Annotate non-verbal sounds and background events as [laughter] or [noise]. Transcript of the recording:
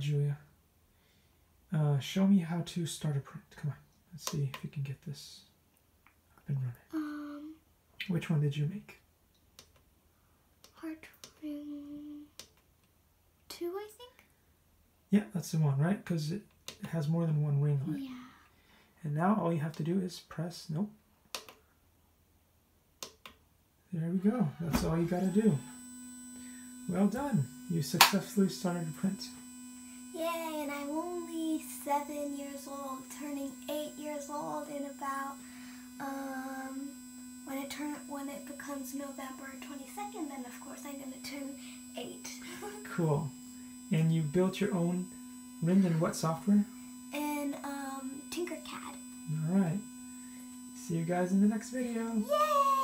right, Julia. Uh, show me how to start a print. Come on. Let's see if you can get this up and running. Um, Which one did you make? heart ring two, I think. Yeah, that's the one, right? Because it has more than one ring on it. Yeah. And now all you have to do is press, nope. There we go. That's all you got to do. Well done. You successfully started a print. Yay! And I'm only seven years old, turning eight years old in about um when it turn when it becomes November twenty second. Then of course I'm gonna turn eight. [laughs] Cool. And you built your own ring in what software? and um Tinkercad. All right. See you guys in the next video. Yay!